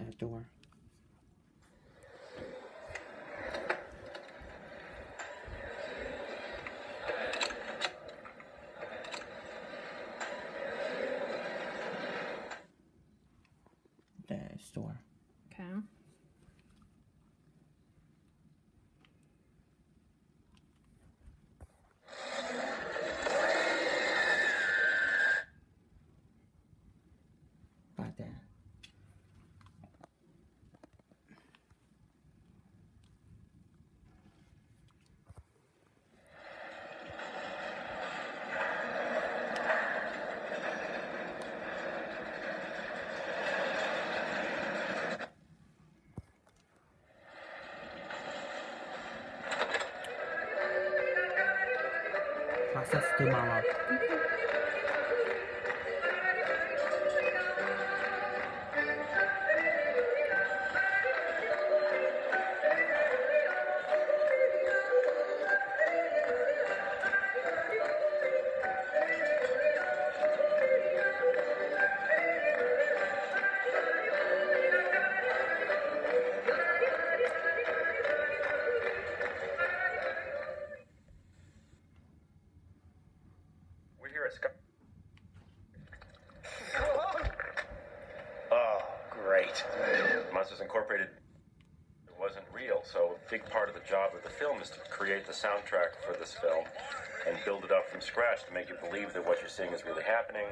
That door. 你妈你 big part of the job of the film is to create the soundtrack for this film and build it up from scratch to make you believe that what you're seeing is really happening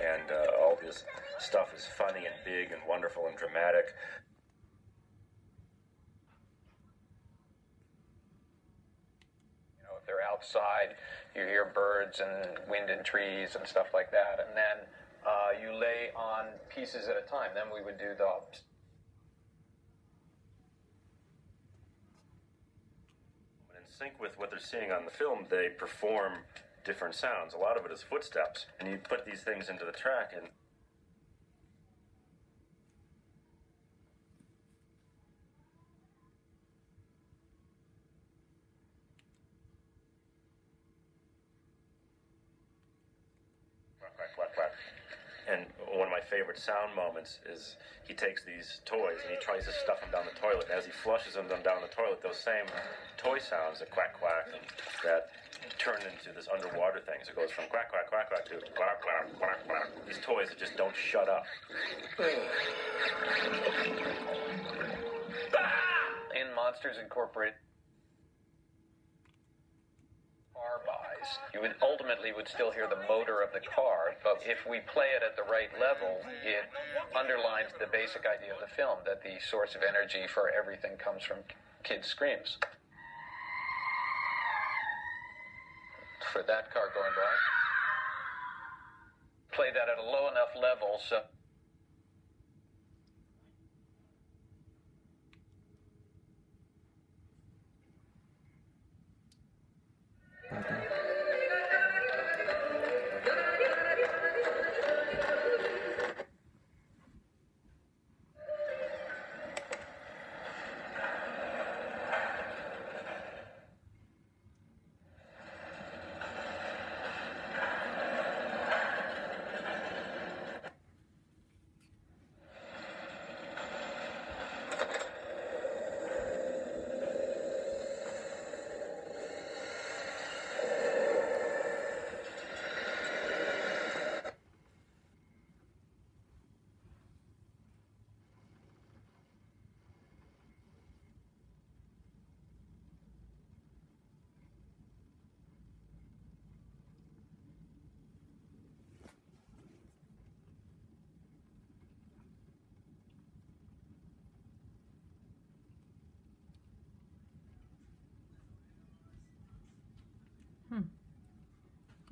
and uh, all this stuff is funny and big and wonderful and dramatic. You know, if they're outside, you hear birds and wind in trees and stuff like that. And then uh, you lay on pieces at a time. Then we would do the But in sync with what they're seeing on the film, they perform different sounds. A lot of it is footsteps, and you put these things into the track, and quack, quack, quack, quack. And one of my favorite sound moments is he takes these toys and he tries to stuff them down the toilet. As he flushes them down the toilet, those same toy sounds, the quack quack, and that turn into this underwater thing. So it goes from quack quack quack quack to quack quack quack quack. These toys that just don't shut up. in Monsters Incorporated buys. You would ultimately would still hear the motor of the car, but if we play it at the right level, it underlines the basic idea of the film that the source of energy for everything comes from kids' screams. For that car going by. Play that at a low enough level so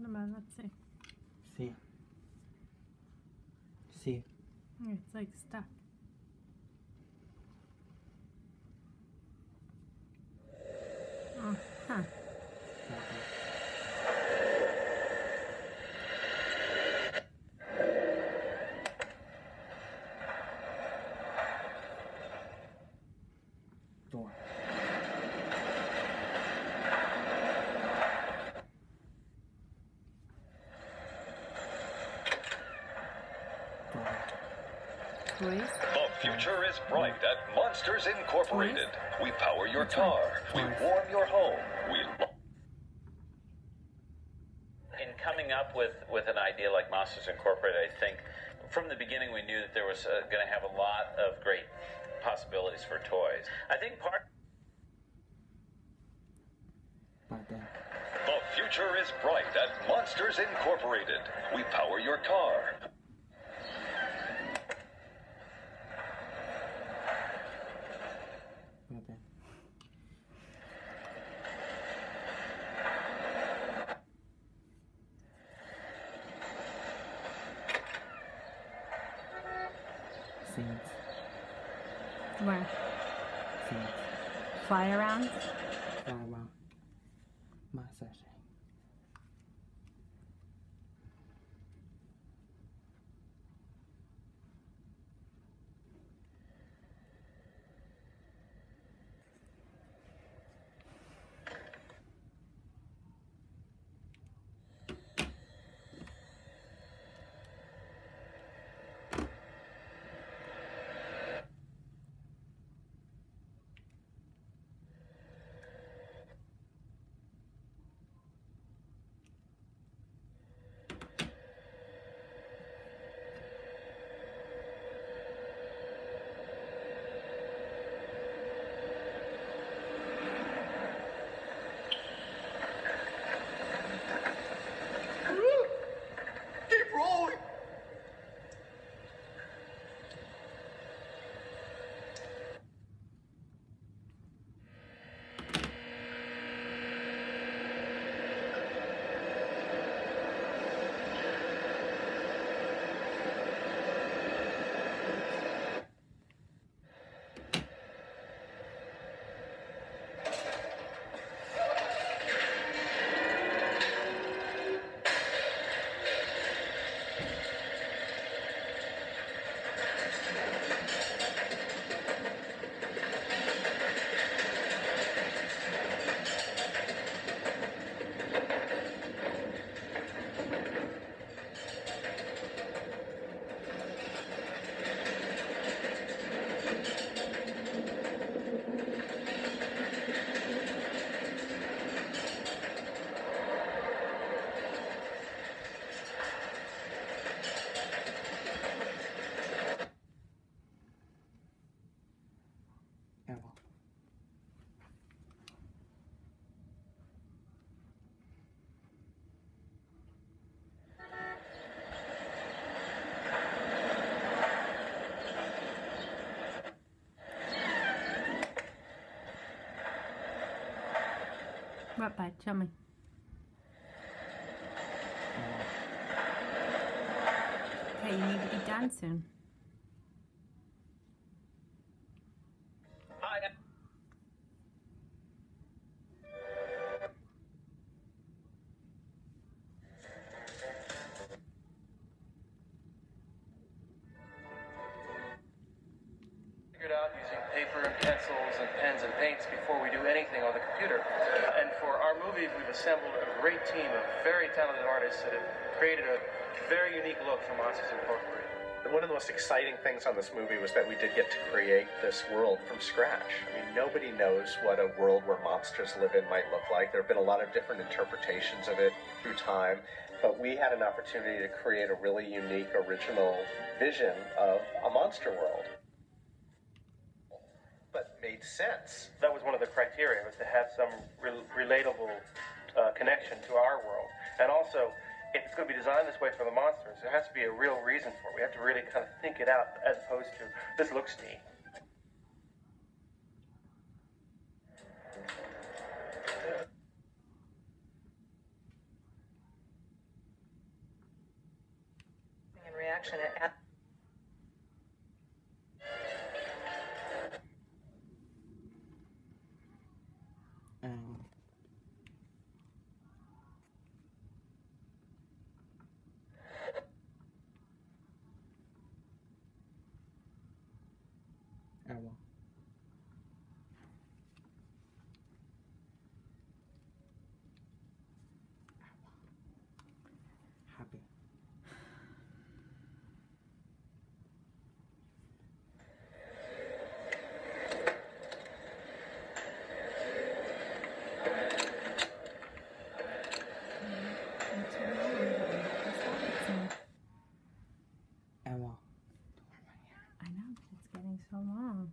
No, but let's see. See. See. It's like stuck. Huh. About that. Door. Door. Toys. Oh, future is bright at Monsters Incorporated. We power your car. We warm your home. We lo- in coming up with, with an idea like Monsters Incorporated, I think from the beginning we knew that there was uh, going to have a lot of great possibilities for toys. I think part About. The future is bright at Monsters Incorporated. We power your car. About that. Scenes. Where? Fly? Fly around. What, bud? Show me. Okay, you need to be done figured out using paper and pencils and pens and paints before we do anything on the computer. And for our movie, we've assembled a great team of very talented artists that have created a very unique look for Monsters Incorporated. One of the most exciting things on this movie was that we did get to create this world from scratch. I mean, nobody knows what a world where monsters live in might look like. There have been a lot of different interpretations of it through time, but we had an opportunity to create a really unique, original vision of a monster world. Made sense. That was one of the criteria, was to have some rel- relatable uh, connection to our world. And also, if it's going to be designed this way for the monsters, there has to be a real reason for it. We have to really kind of think it out as opposed to, this looks neat. I. I know, it's getting so long.